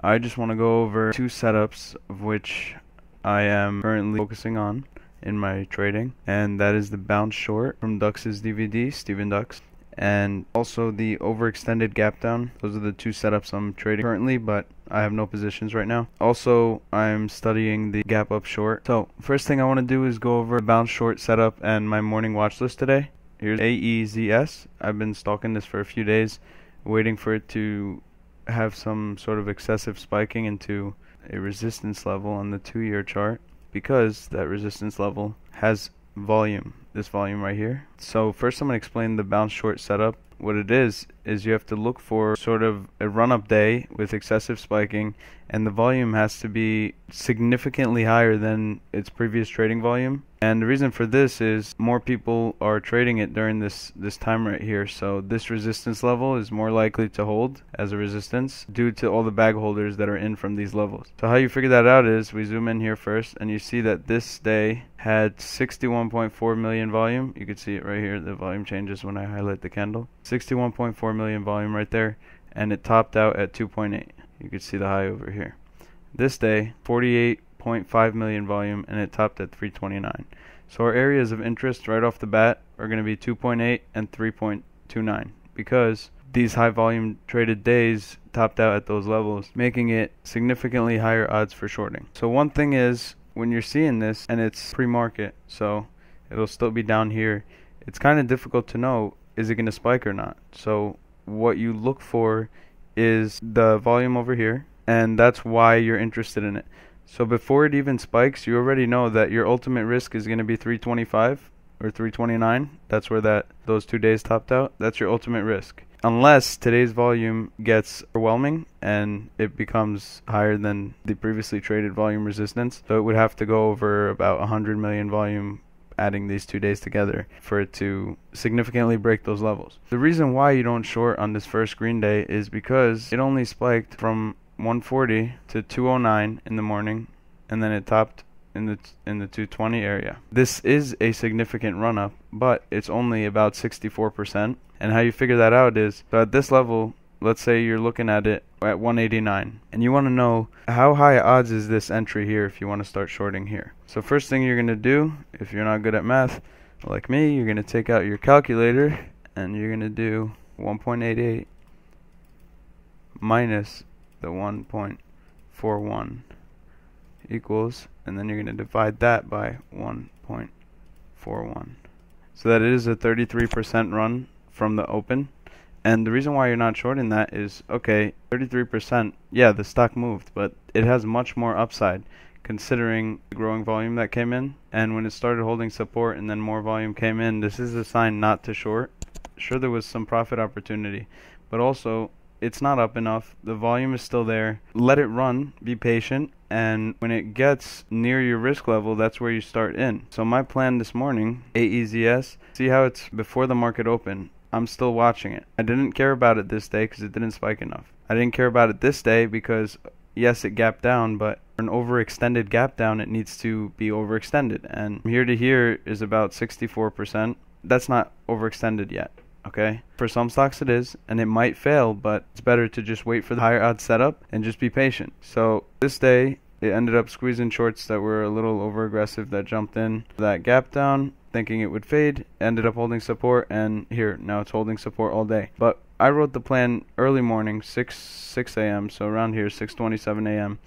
I just want to go over two setups of which I am currently focusing on in my trading, and that is the bounce short from Dux's DVD, Steven Dux, and also the overextended gap down. Those are the two setups I'm trading currently, but I have no positions right now. Also, I'm studying the gap up short. So, first thing I want to do is go over bounce short setup and my morning watch list today. Here's AEZS. I've been stalking this for a few days, waiting for it to have some sort of excessive spiking into a resistance level on the two year chart because that resistance level has volume, this volume right here. So first I'm going to explain the bounce short setup. What it is, is you have to look for sort of a run up day with excessive spiking and the volume has to be significantly higher than its previous trading volume and the reason for this is more people are trading it during this, this time right here. So this resistance level is more likely to hold as a resistance due to all the bag holders that are in from these levels. So how you figure that out is we zoom in here first and you see that this day had 61.4 million volume. You can see it right here. The volume changes when I highlight the candle. 61.4 million volume right there and it topped out at 2.8. You can see the high over here. This day, 48 0.5 million volume and it topped at 329. So our areas of interest right off the bat are going to be 2.8 and 3.29 because these high volume traded days topped out at those levels, making it significantly higher odds for shorting. So one thing is when you're seeing this and it's pre-market, so it'll still be down here, it's kind of difficult to know is it going to spike or not. So what you look for is the volume over here and that's why you're interested in it. So before it even spikes, you already know that your ultimate risk is going to be 325 or 329. That's where that those two days topped out. That's your ultimate risk. Unless today's volume gets overwhelming and it becomes higher than the previously traded volume resistance. So it would have to go over about 100 million volume adding these two days together for it to significantly break those levels. The reason why you don't short on this first green day is because it only spiked from 140 to 209 in the morning, and then it topped in the in the 220 area. This is a significant run up, but it's only about 64%. And how you figure that out is so at this level, let's say you're looking at it at 189 and you want to know how high odds is this entry here if you want to start shorting here. So first thing you're going to do if you're not good at math like me, you're going to take out your calculator and you're going to do 1.88 minus the 1.41 equals, and then you're going to divide that by 1.41. So that is a 33% run from the open. And the reason why you're not shorting that is, okay, 33%, yeah, the stock moved, but it has much more upside considering the growing volume that came in. And when it started holding support and then more volume came in, this is a sign not to short. Sure, there was some profit opportunity, but also it's not up enough. The volume is still there. Let it run. Be patient. And when it gets near your risk level, that's where you start in. So my plan this morning, AEZS, see how it's before the market open. I'm still watching it. I didn't care about it this day because it didn't spike enough. I didn't care about it this day because yes, it gapped down, but an overextended gap down, it needs to be overextended. And here to here is about 64%. That's not overextended yet okay? For some stocks it is, and it might fail, but it's better to just wait for the higher odds setup and just be patient. So this day, it ended up squeezing shorts that were a little over aggressive that jumped in that gap down thinking it would fade ended up holding support and here now it's holding support all day but i wrote the plan early morning 6 6 a.m so around here 6:27 a.m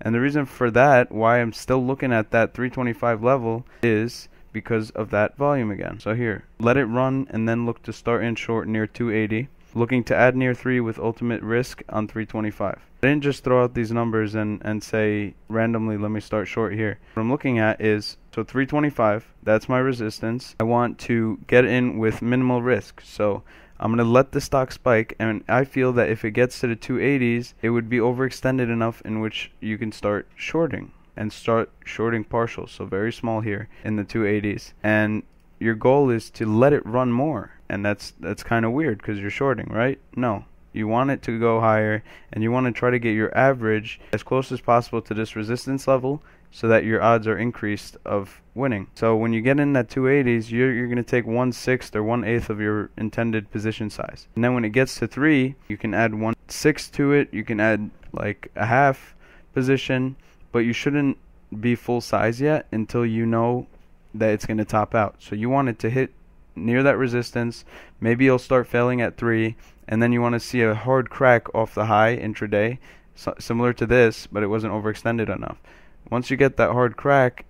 and the reason for that why i'm still looking at that 325 level is because of that volume again. So here, let it run and then look to start in short near 280. Looking to add near 3 with ultimate risk on 325. I didn't just throw out these numbers and, and say randomly let me start short here. What I'm looking at is so 325, that's my resistance. I want to get in with minimal risk. So I'm going to let the stock spike, and I feel that if it gets to the 280s, it would be overextended enough in which you can start shorting and start shorting partials, so very small here in the 280s. And your goal is to let it run more, and that's that's kind of weird because you're shorting, right? No, you want it to go higher, and you want to try to get your average as close as possible to this resistance level so that your odds are increased of winning. So when you get in that 280s, you're, you're going to take one sixth or one eighth of your intended position size. And then when it gets to three, you can add one sixth to it. You can add like a half position, but you shouldn't be full size yet until you know that it's going to top out. So you want it to hit near that resistance. Maybe you'll start failing at 3 and then you want to see a hard crack off the high intraday so, similar to this, but it wasn't overextended enough. Once you get that hard crack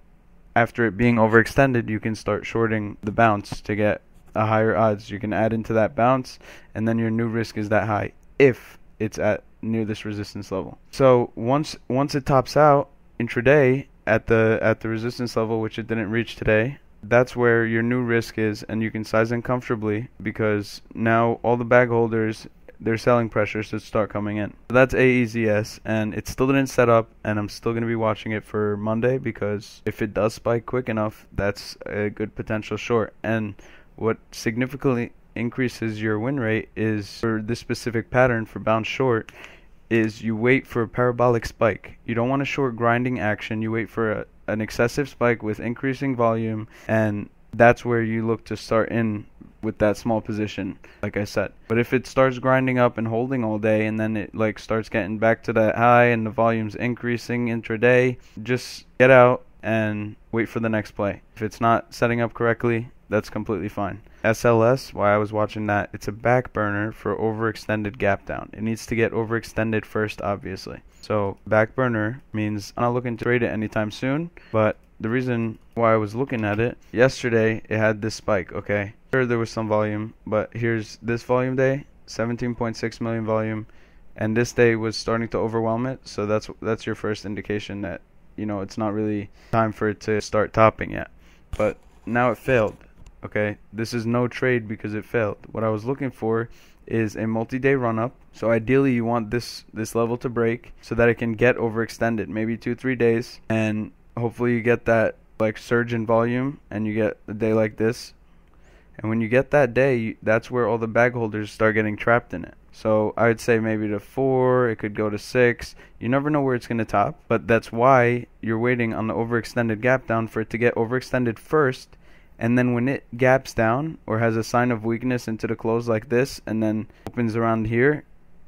after it being overextended, you can start shorting the bounce to get a higher odds. You can add into that bounce and then your new risk is that high if it's at near this resistance level. So once once it tops out intraday at the at the resistance level which it didn't reach today, that's where your new risk is and you can size in comfortably because now all the bag holders their selling pressures should start coming in. So that's AEZS and it still didn't set up and I'm still going to be watching it for Monday because if it does spike quick enough, that's a good potential short. And what significantly increases your win rate is for this specific pattern for bounce short is you wait for a parabolic spike. You don't want a short grinding action. You wait for a, an excessive spike with increasing volume, and that's where you look to start in with that small position, like I said. But if it starts grinding up and holding all day, and then it like starts getting back to that high, and the volume's increasing intraday, just get out and wait for the next play. If it's not setting up correctly, that's completely fine. SLS, why I was watching that, it's a back burner for overextended gap down. It needs to get overextended first, obviously. So back burner means I'm not looking to trade it anytime soon, but the reason why I was looking at it yesterday, it had this spike. Okay, sure there was some volume, but here's this volume day, 17.6 million volume, and this day was starting to overwhelm it. So that's that's your first indication that you know it's not really time for it to start topping yet. But now it failed. Okay, this is no trade because it failed. What I was looking for is a multi-day run-up. So ideally, you want this this level to break so that it can get overextended, maybe two three days, and hopefully you get that like surge in volume, and you get a day like this. And when you get that day, that's where all the bag holders start getting trapped in it. So I would say maybe to four, it could go to six. You never know where it's going to top, but that's why you're waiting on the overextended gap down for it to get overextended first and then when it gaps down or has a sign of weakness into the close like this and then opens around here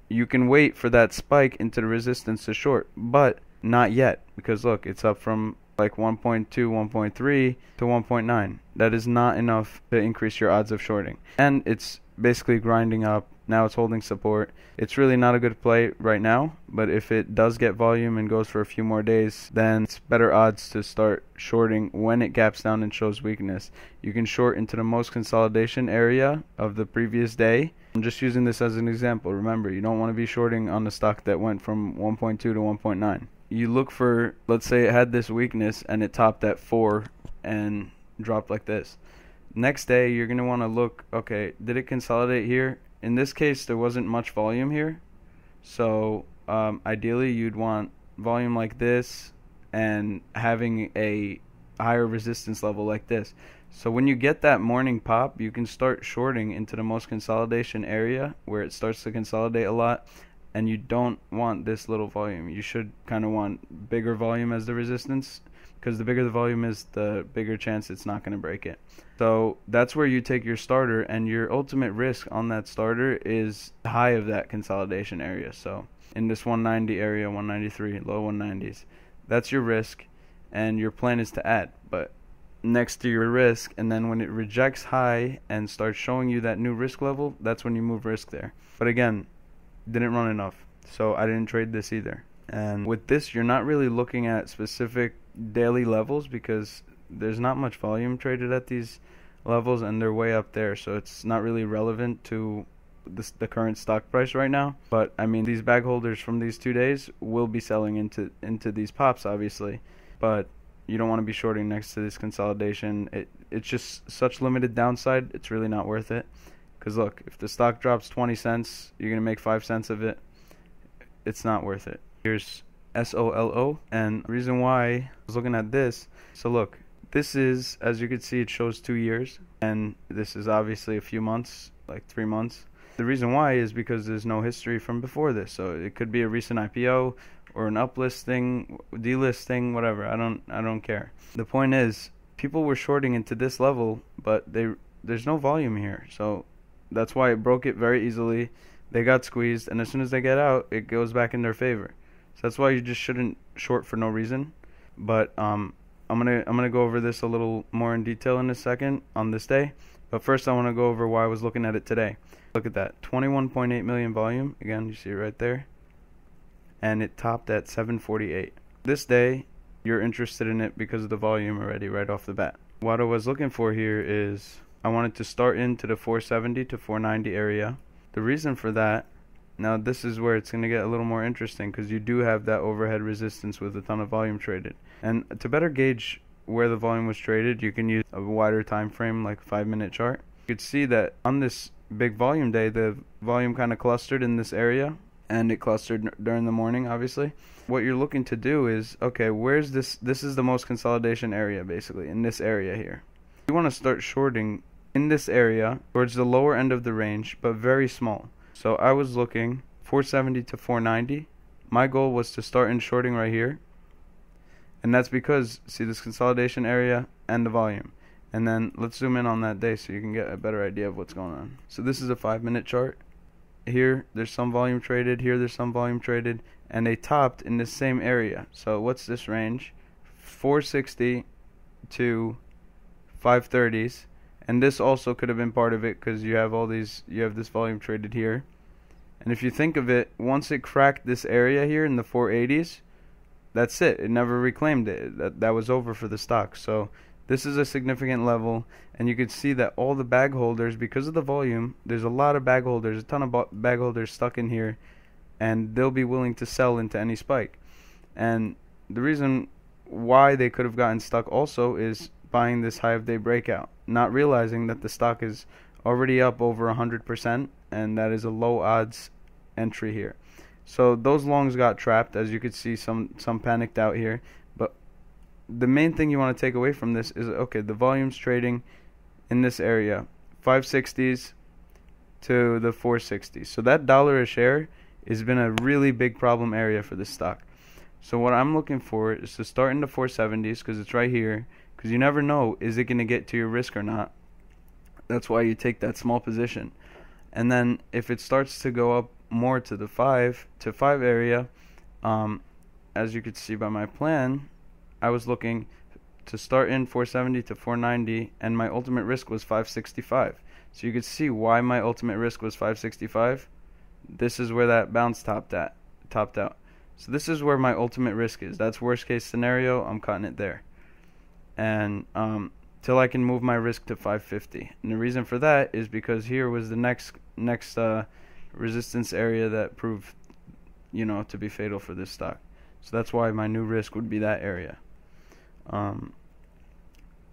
you can wait for that spike into the resistance to short but not yet because look it's up from like 1.2 1.3 to 1.9 that is not enough to increase your odds of shorting. And it's basically grinding up now it's holding support. It's really not a good play right now, but if it does get volume and goes for a few more days, then it's better odds to start shorting when it gaps down and shows weakness. You can short into the most consolidation area of the previous day. I'm just using this as an example. Remember, you don't want to be shorting on the stock that went from 1.2 to 1.9. You look for, let's say it had this weakness and it topped at 4 and dropped like this. Next day, you're going to want to look, okay, did it consolidate here? In this case, there wasn't much volume here. So um, ideally, you'd want volume like this and having a higher resistance level like this. So when you get that morning pop, you can start shorting into the most consolidation area where it starts to consolidate a lot and you don't want this little volume. You should kind of want bigger volume as the resistance because the bigger the volume is, the bigger chance it's not going to break it. So that's where you take your starter, and your ultimate risk on that starter is high of that consolidation area. So in this 190 area, 193, low 190s, that's your risk, and your plan is to add. But next to your risk, and then when it rejects high and starts showing you that new risk level, that's when you move risk there. But again, didn't run enough, so I didn't trade this either. And with this, you're not really looking at specific daily levels because there's not much volume traded at these levels and they're way up there. So it's not really relevant to the, the current stock price right now. But i mean these bag holders from these two days will be selling into into these pops obviously. But you don't want to be shorting next to this consolidation. It it's just such limited downside it's really not worth it. Because look if the stock drops 20 cents you're going to make 5 cents of it. It's not worth it. Here's S O L O. And reason why I was looking at this, so look, this is, as you can see, it shows two years, and this is obviously a few months, like three months. The reason why is because there's no history from before this, so it could be a recent IPO or an uplisting, delisting, whatever. I don't, I don't care. The point is, people were shorting into this level, but they there's no volume here, so that's why it broke it very easily. They got squeezed, and as soon as they get out, it goes back in their favor. So that's why you just shouldn't short for no reason. But um, I'm gonna I'm gonna go over this a little more in detail in a second on this day. But first, I want to go over why I was looking at it today. Look at that, 21.8 million volume. Again, you see it right there, and it topped at 748. This day, you're interested in it because of the volume already right off the bat. What I was looking for here is I wanted to start into the 470 to 490 area. The reason for that now this is where it's going to get a little more interesting because you do have that overhead resistance with a ton of volume traded. And to better gauge where the volume was traded, you can use a wider time frame like 5 minute chart. You could see that on this big volume day the volume kind of clustered in this area and it clustered during the morning obviously. What you're looking to do is okay, where's this this is the most consolidation area basically in this area here. You want to start shorting in this area towards the lower end of the range but very small. So I was looking 470 to 490. My goal was to start in shorting right here. And that's because, see this consolidation area and the volume. And then let's zoom in on that day so you can get a better idea of what's going on. So this is a five minute chart. Here, there's some volume traded. Here, there's some volume traded. And they topped in the same area. So what's this range? 460 to 530s and this also could have been part of it because you have all these you have this volume traded here. And if you think of it once it cracked this area here in the 480s that's it. It never reclaimed it. That that was over for the stock. So this is a significant level and you can see that all the bag holders because of the volume there's a lot of bag holders a ton of bag holders stuck in here and they'll be willing to sell into any spike. And the reason why they could have gotten stuck also is buying this high of day breakout, not realizing that the stock is already up over 100% and that is a low odds entry here. So those longs got trapped as you could see some some panicked out here, but the main thing you want to take away from this is okay, the volume's trading in this area, 560s to the 460s. So that dollar a share has been a really big problem area for this stock. So what I'm looking for is to start in the 470s because it's right here because you never know is it going to get to your risk or not. That's why you take that small position. And then if it starts to go up more to the 5 to 5 area, um, as you could see by my plan, I was looking to start in 470 to 490 and my ultimate risk was 565. So you could see why my ultimate risk was 565. This is where that bounce topped at, topped out. So this is where my ultimate risk is. That's worst case scenario. I'm cutting it there and um, till I can move my risk to 550. And the reason for that is because here was the next next uh, resistance area that proved, you know, to be fatal for this stock. So that's why my new risk would be that area. Um,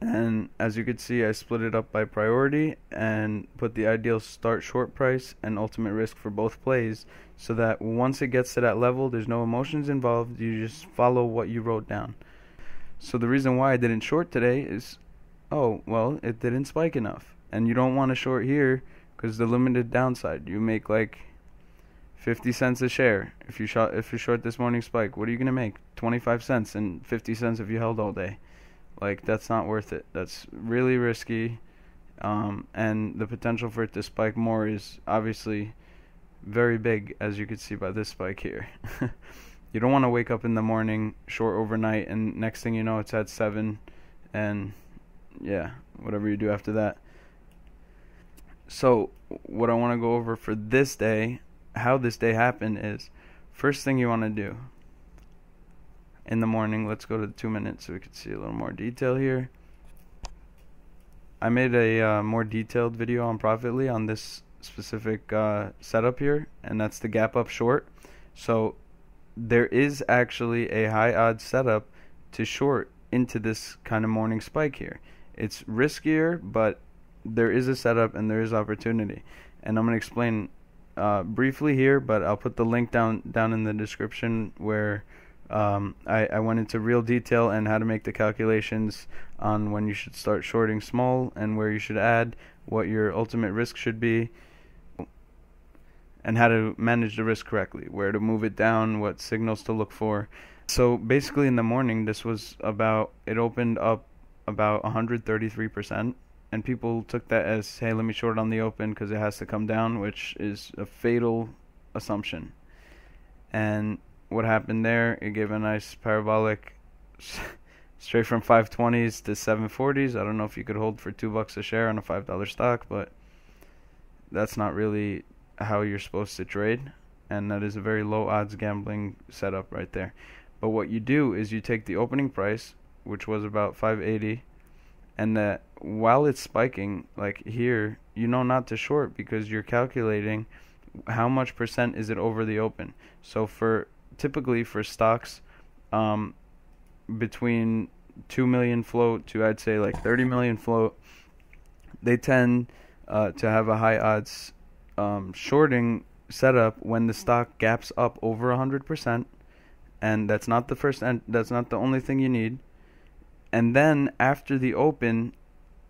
and as you can see, I split it up by priority and put the ideal start short price and ultimate risk for both plays so that once it gets to that level, there's no emotions involved. You just follow what you wrote down. So the reason why I didn't short today is, oh, well, it didn't spike enough. And you don't want to short here because the limited downside. You make like 50 cents a share if you short if you short this morning spike. What are you going to make? 25 cents and 50 cents if you held all day. Like that's not worth it. That's really risky. Um, and the potential for it to spike more is obviously very big as you can see by this spike here. you don't want to wake up in the morning short overnight and next thing you know it's at 7 and yeah whatever you do after that. So what i want to go over for this day how this day happened is first thing you want to do in the morning let's go to the two minutes so we can see a little more detail here. I made a uh, more detailed video on profitly on this specific uh, setup here and that's the gap up short. So there is actually a high odds setup to short into this kind of morning spike here. It's riskier, but there is a setup and there is opportunity. And I'm going to explain uh, briefly here, but I'll put the link down down in the description where um, I, I went into real detail and how to make the calculations on when you should start shorting small and where you should add, what your ultimate risk should be, and how to manage the risk correctly, where to move it down, what signals to look for. So basically, in the morning, this was about it opened up about 133%, and people took that as, hey, let me short on the open because it has to come down, which is a fatal assumption. And what happened there. It gave a nice parabolic straight from 520s to 740s. I don't know if you could hold for 2 bucks a share on a $5 stock, but that's not really how you're supposed to trade and that is a very low odds gambling setup right there. But what you do is you take the opening price, which was about 580, and that while it's spiking, like here, you know not to short because you're calculating how much percent is it over the open. So for typically for stocks, um, between two million float to I'd say like 30 million float, they tend uh, to have a high odds um, shorting setup when the stock gaps up over 100% and that's not the first and that's not the only thing you need. And then after the open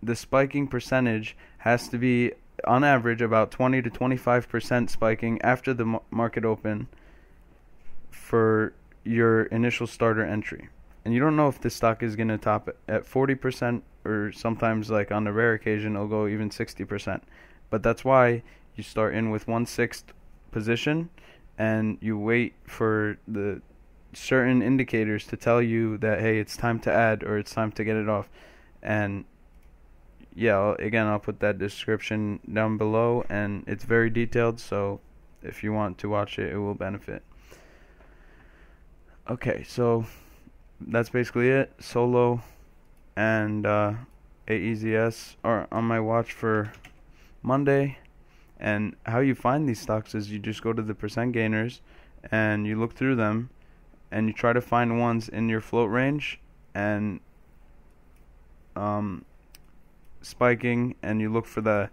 the spiking percentage has to be on average about 20 to 25% spiking after the market open for your initial starter entry. And you don't know if the stock is going to top at 40% or sometimes like on a rare occasion it'll go even 60% but that's why you start in with one sixth position and you wait for the certain indicators to tell you that hey it's time to add or it's time to get it off. And yeah again I'll put that description down below and it's very detailed so if you want to watch it it will benefit. Okay so that's basically it. Solo and uh, AEZS are on my watch for Monday and how you find these stocks is you just go to the percent gainers and you look through them and you try to find ones in your float range and um, spiking and you look for the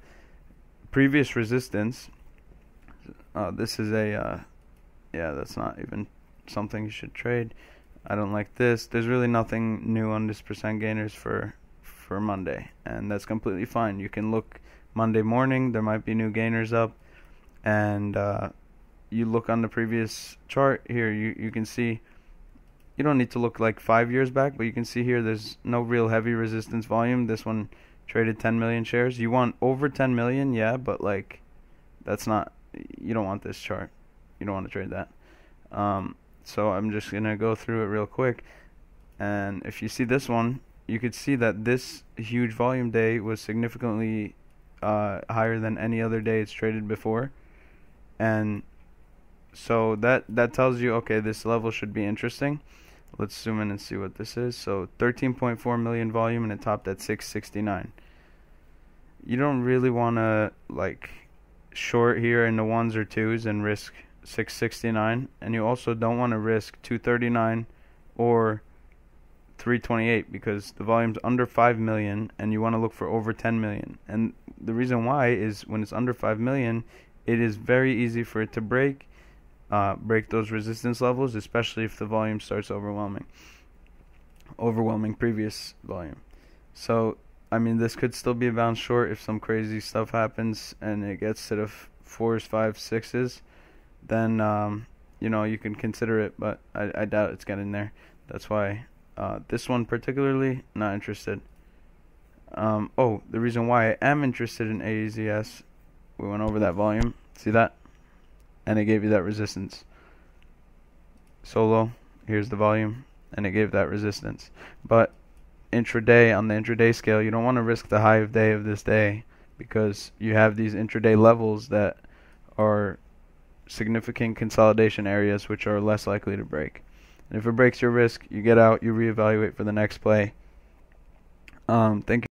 previous resistance. Uh, this is a, uh, yeah, that's not even something you should trade. I don't like this. There's really nothing new on this percent gainers for for Monday, and that's completely fine. You can look Monday morning, there might be new gainers up, and uh, you look on the previous chart here, you, you can see you don't need to look like five years back, but you can see here there's no real heavy resistance volume. This one traded 10 million shares. You want over 10 million, yeah, but like that's not you don't want this chart. You don't want to trade that. Um, so I'm just gonna go through it real quick, and if you see this one, you could see that this huge volume day was significantly uh, higher than any other day it's traded before, and so that that tells you okay this level should be interesting. Let's zoom in and see what this is. So 13.4 million volume and it topped at 669. You don't really want to like short here in the ones or twos and risk 669 and you also don't want to risk 239 or 328 because the volume's under 5 million and you want to look for over 10 million. And the reason why is when it's under 5 million, it is very easy for it to break uh, break those resistance levels, especially if the volume starts overwhelming overwhelming previous volume. So, I mean, this could still be a bounce short if some crazy stuff happens and it gets to the f- fours, fives, sixes. Then, um, you know, you can consider it, but I, I doubt it's getting there. That's why uh, this one particularly, not interested. Um, oh, the reason why I am interested in AEZS, we went over that volume. See that? And it gave you that resistance. Solo, here's the volume, and it gave that resistance. But intraday, on the intraday scale, you don't want to risk the high of day of this day because you have these intraday levels that are significant consolidation areas which are less likely to break. And if it breaks your risk, you get out, you reevaluate for the next play. Um, thank you.